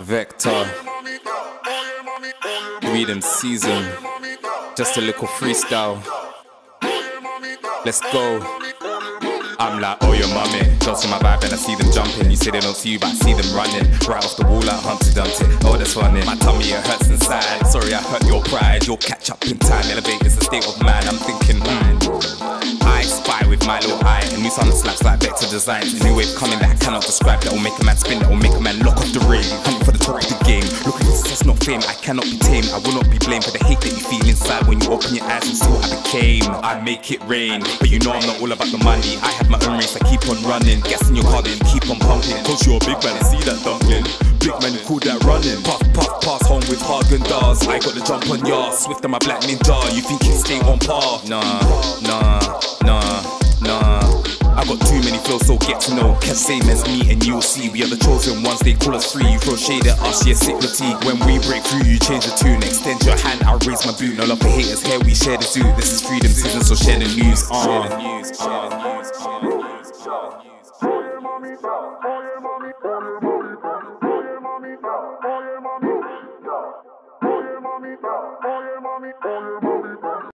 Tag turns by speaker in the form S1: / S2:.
S1: Vector. Freedom season. Just a little freestyle. Let's go. I'm like, oh your mummy. In my vibe and I see them jumping. You say they don't see you, but I see them running. Right off the wall like Humpty Dumpty. Oh, that's funny. My tummy it hurts inside. Sorry, I hurt your pride. You'll catch up in time. Elevate is a state of my little eye. And new sound slaps like vector designs. A new wave coming that I cannot describe. That will make a man spin. That will make a man lock off the ring. Hunting for the top of the game. Looking for success, not fame. I cannot be tamed. I will not be blamed for the hate that you feel inside when you open your eyes and see what I became. I make it rain, but you know I'm not all about the money. I have my own race. I keep on running. Gas in your car, then keep on pumping. Cause you're a big man, I see that dumpling. Big man, you call that running. Puff, puff, pass home with Häagen-Dazs. I got the jump on ya. Swift on my black ninja. You think you stay on par? Nah, nah. I got too many flows, so get to know. Cause same as me, and you'll see. We are the chosen ones, they call us free. You throw shade at us, yeah, sick fatigue. When we break through, you change the tune. Extend your hand, I raise my boot. No love for haters, here we share the zoo. This is freedom season, so share the news. Uh. Share the news, share the news, share the news. Oh yeah, mommy, oh yeah, mommy.